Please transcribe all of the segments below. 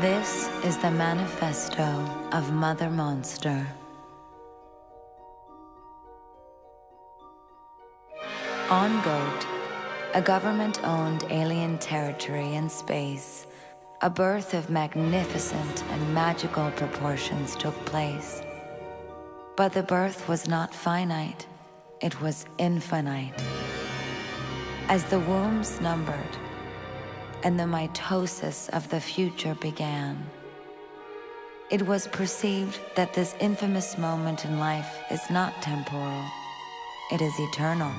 This is the manifesto of Mother Monster. On Goat, a government owned alien territory in space, a birth of magnificent and magical proportions took place. But the birth was not finite, it was infinite. As the wombs numbered, and the mitosis of the future began. It was perceived that this infamous moment in life is not temporal, it is eternal.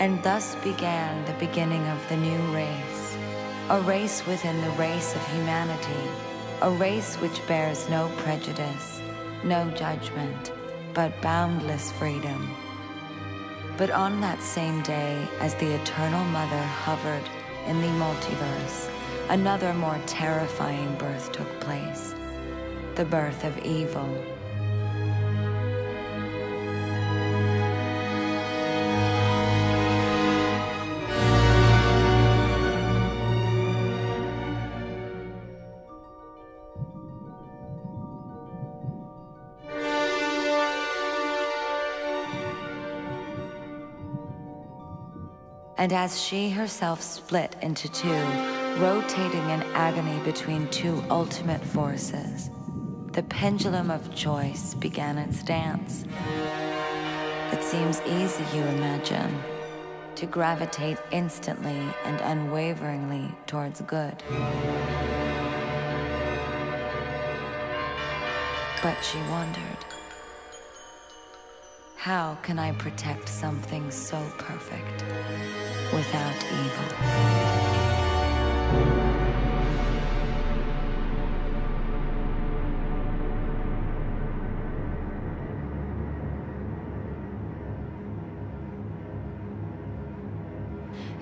And thus began the beginning of the new race, a race within the race of humanity, a race which bears no prejudice, no judgment, but boundless freedom. But on that same day, as the Eternal Mother hovered in the multiverse, another more terrifying birth took place the birth of evil. And as she herself split into two, rotating in agony between two ultimate forces, the pendulum of choice began its dance. It seems easy, you imagine, to gravitate instantly and unwaveringly towards good. But she wondered, how can I protect something so perfect without evil?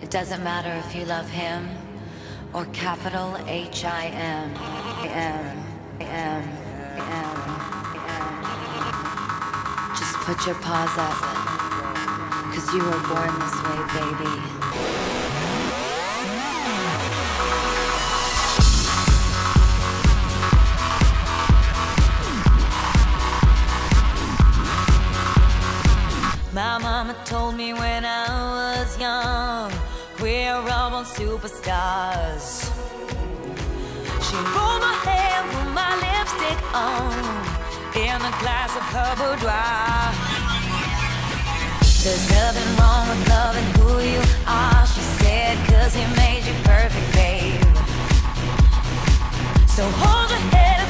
It doesn't matter if you love him or capital H-I-M. M. M. M. Put your paws up. Cause you were born this way, baby. My mama told me when I was young, we're all born superstars. She rolled my hair, put my lipstick on in a glass of her boudoir. There's nothing wrong with loving who you are, she said, cause he made you perfect, babe. So hold your head up,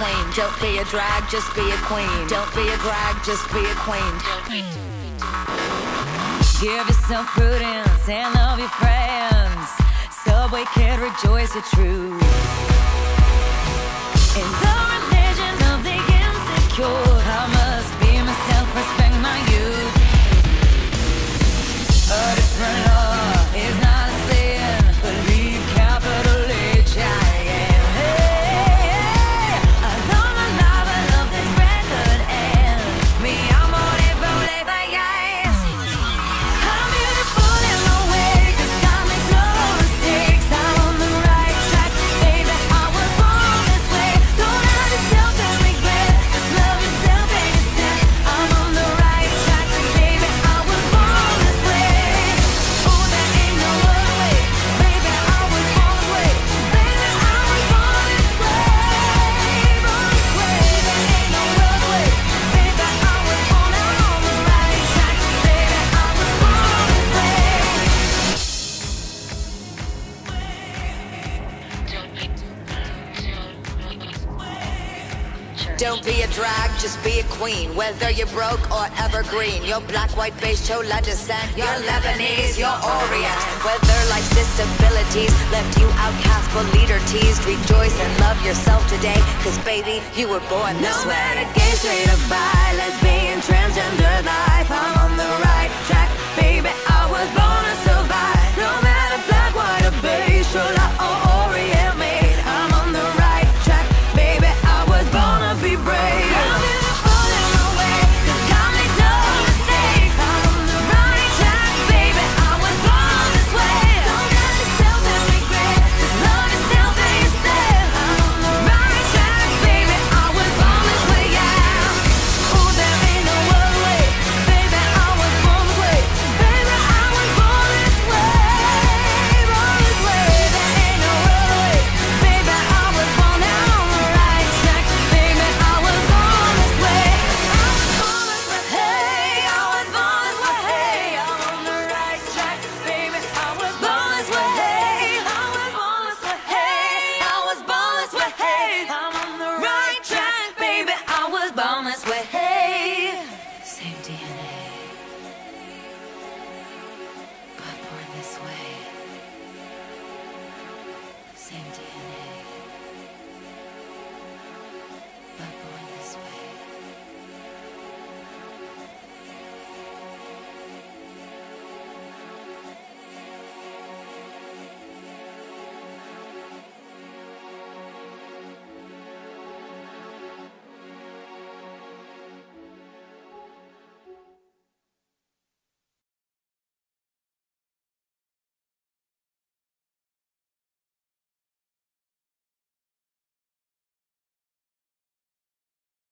Don't be a drag, just be a queen. Don't be a drag, just be a queen. Give yourself prudence and love your friends. Subway kid, rejoice the truth. In the religion of the insecure, Don't be a drag, just be a queen. Whether you're broke or evergreen, you're black, white, beige, chola descent, you're Lebanese, you're Orient. Whether life's disabilities left you outcast but leader teased, rejoice and love yourself today, cause baby, you were born this no way. No matter gay, straight or bi, lesbian, transgender life, I'm on the right track, baby, I was born to survive. No matter black, white, or beige, chola, or